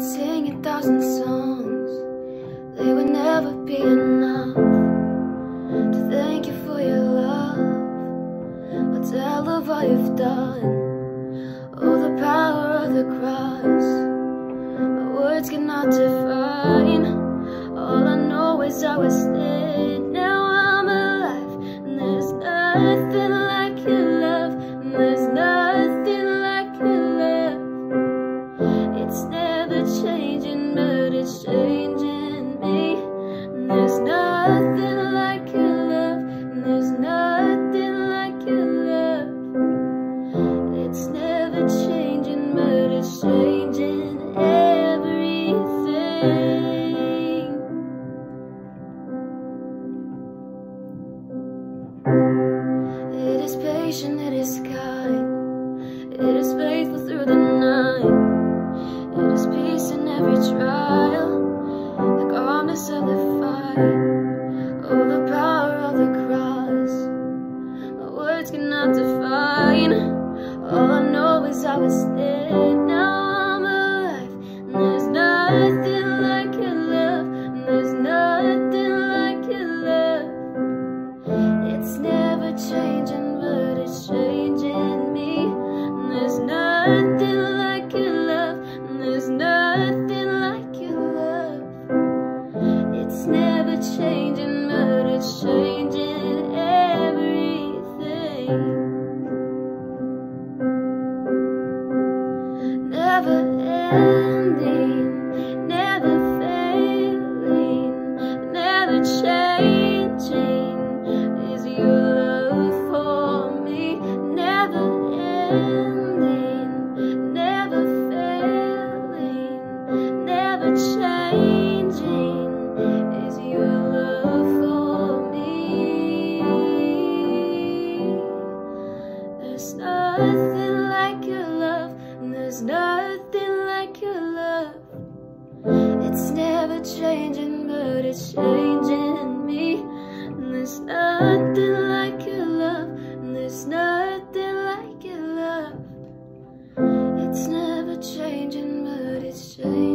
could sing a thousand songs, they would never be enough to thank you for your love. I'll tell of all you've done, oh, the power of the cross. My words cannot define. All I know is I was dead. Now I'm alive, and there's nothing like your It is patient, it is kind, it is faithful through the night. It is peace in every trial, the calmness of the fight. Oh, the power of the cross, my words cannot define. All I know is I was dead, Never ending, never failing, never changing is your love for me. Never ending, never failing, never changing is your love for me. There's nothing like your love, there's nothing changing, but it's changing me. And there's nothing like your love, and there's nothing like your love. It's never changing, but it's changing.